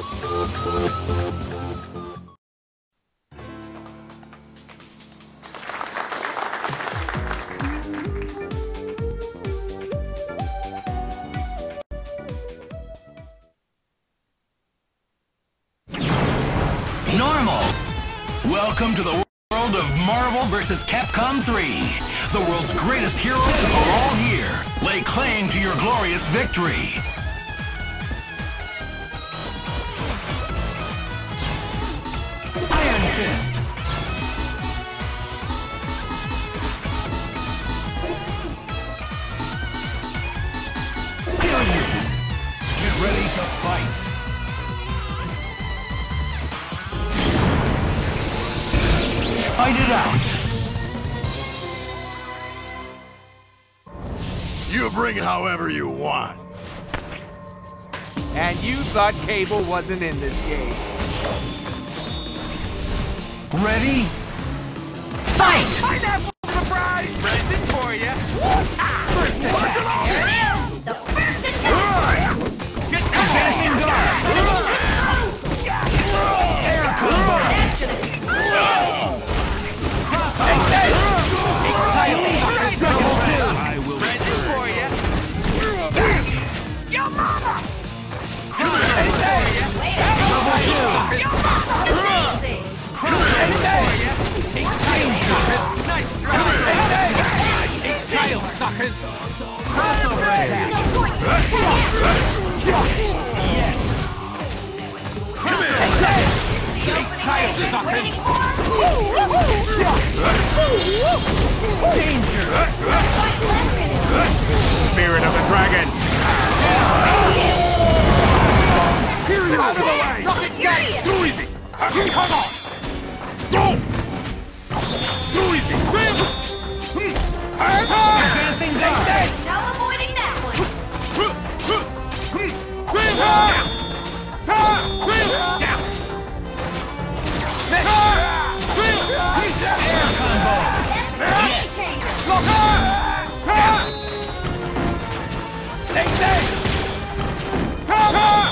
Normal. Welcome to the world of Marvel vs. Capcom 3. The world's greatest heroes are all here. Lay claim to your glorious victory. Fight it out. You bring it however you want. And you thought Cable wasn't in this game. Ready? Fight! Pineapple surprise present for you. First Tail, suckers. Spirit of the dragon. Out of the way. Rocket guys. Too easy. Come on. Go. Too easy. Advancing guard! No avoiding that one! Air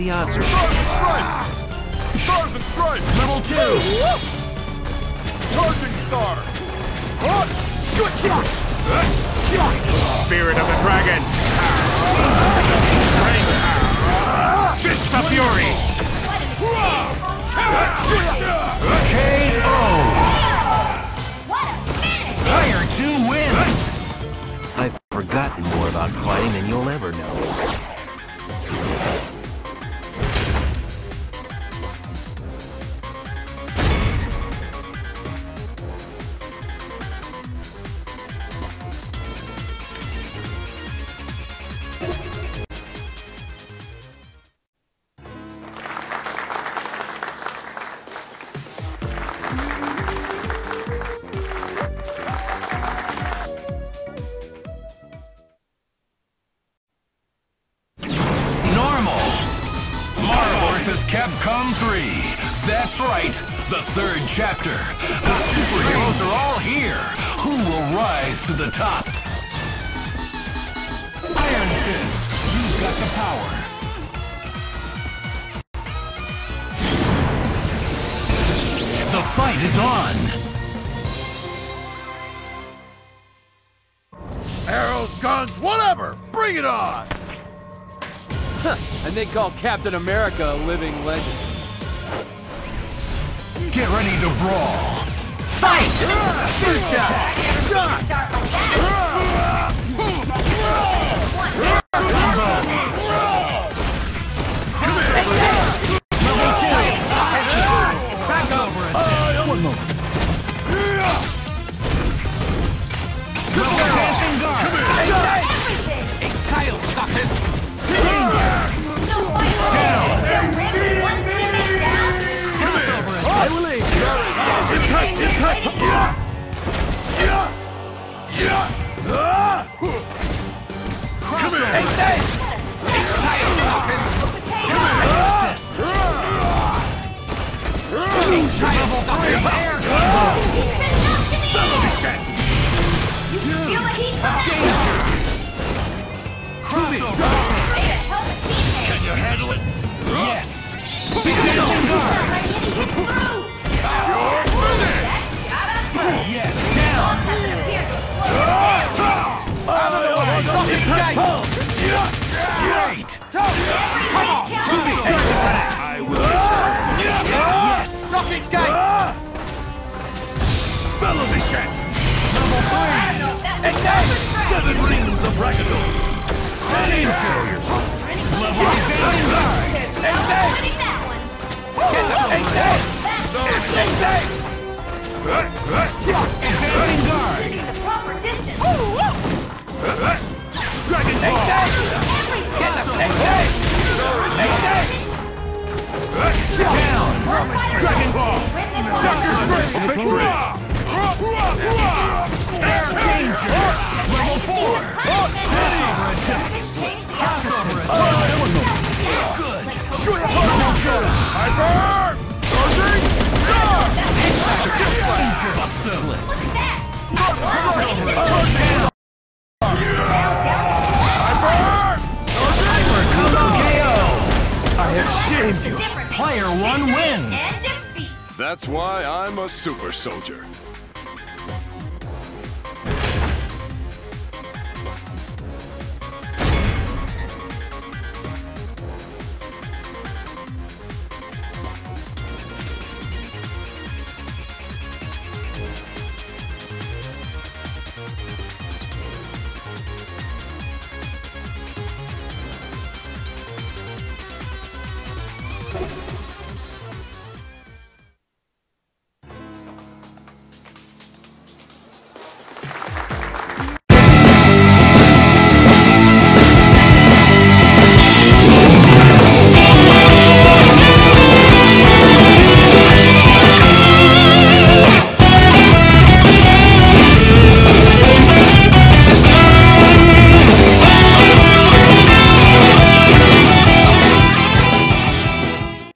The odds are Stars and stripes. Stars and stripes. level two! Charging star. Spirit of the dragon. Ah! Vs. Capcom 3. That's right, the third chapter. The superheroes are all here. Who will rise to the top? Iron Fist, you've got the power. The fight is on. Arrows, guns, whatever. Bring it on. And they call Captain America a living legend. Get ready to brawl. Never seen you start Feel the heat from that. Crossover. Way to help a teammate. Can you handle it? Yes. Ready to get through. You're finished! Gotta throw. Yes. Boss hasn't appeared to have slowed us down. Rocket skate! Great. Everybody count. I will return. Yes. Rocket skate! Spell of the shank! Was Ignite! Seven rings of Raggadorr! Danger. Level advancing Hyper! Charging! Buster slip. Look at that. Now, I have shamed you! Player one wins. And defeat. That's why I'm a super soldier.